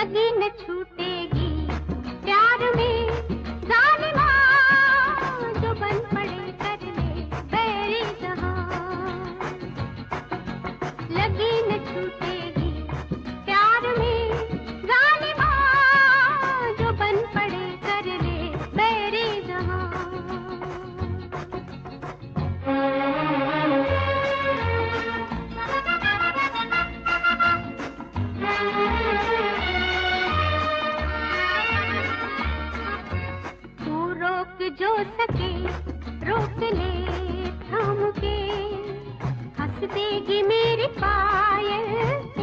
लगी न छूटेगी। सके रोक ले थाम के हंस देगी मेरी पायल।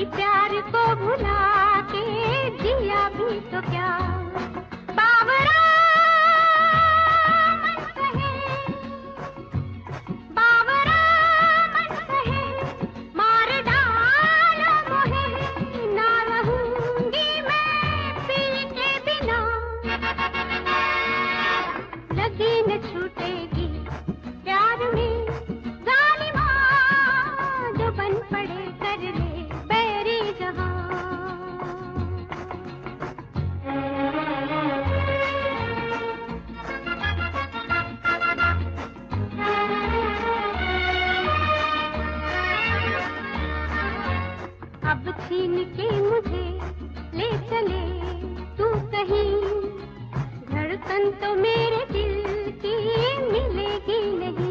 कोई प्यार को भुला के जिया भी तो क्या? बावरा मन पी के बिना। लगी न छूटेगी अब छीन के मुझे ले चले तू कहीं। धड़कन तो मेरे दिल की मिलेगी नहीं।